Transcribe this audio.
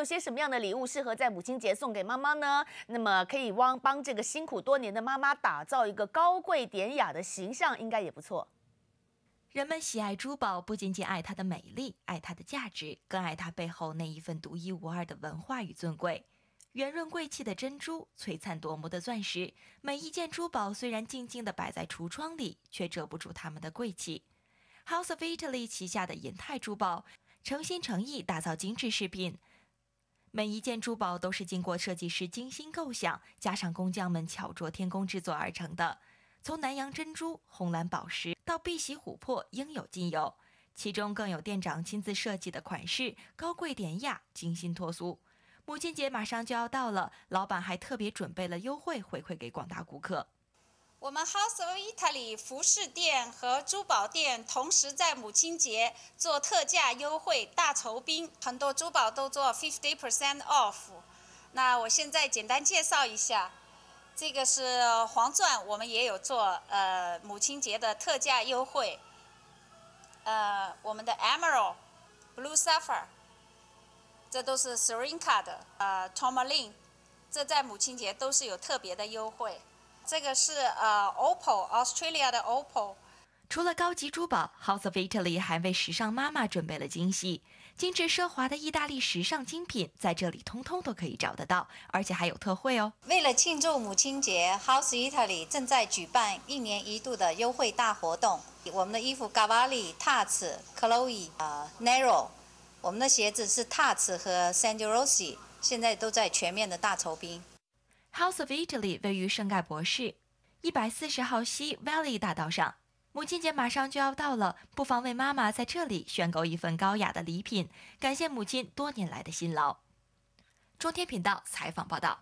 有些什么样的礼物适合在母亲节送给妈妈呢？那么可以帮帮这个辛苦多年的妈妈打造一个高贵典雅的形象，应该也不错。人们喜爱珠宝，不仅仅爱它的美丽，爱它的价值，更爱它背后那一份独一无二的文化与尊贵。圆润贵气的珍珠，璀璨夺目的钻石，每一件珠宝虽然静静地摆在橱窗里，却遮不住它们的贵气。House of Italy 旗下的银泰珠宝。诚心诚意打造精致饰品，每一件珠宝都是经过设计师精心构想，加上工匠们巧琢天工制作而成的。从南洋珍珠、红蓝宝石到碧玺琥珀，应有尽有。其中更有店长亲自设计的款式，高贵典雅，精心脱俗。母亲节马上就要到了，老板还特别准备了优惠回馈给广大顾客。我们 House of Italy 服饰店和珠宝店同时在母亲节做特价优惠大酬宾，很多珠宝都做 fifty percent off。那我现在简单介绍一下，这个是黄钻，我们也有做呃母亲节的特价优惠。呃，我们的 Emerald、Blue s a p p h i r 这都是 Serinka 的，呃 t o m a l i n 这在母亲节都是有特别的优惠。这个是呃，OPPO，Australia 的 OPPO。除了高级珠宝，House of Italy 还为时尚妈妈准备了惊喜。精致奢华的意大利时尚精品在这里通通都可以找得到，而且还有特惠哦。为了庆祝母亲节，House Italy 正在举办一年一度的优惠大活动。我们的衣服 Gavalli、Taz、Chloe、呃 Nero，我们的鞋子是 Taz 和 Sandrosi，现在都在全面的大酬宾。House of Italy 位于圣盖博士一百四十号西 Valley 大道上。母亲节马上就要到了，不妨为妈妈在这里选购一份高雅的礼品，感谢母亲多年来的辛劳。中天频道采访报道。